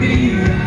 día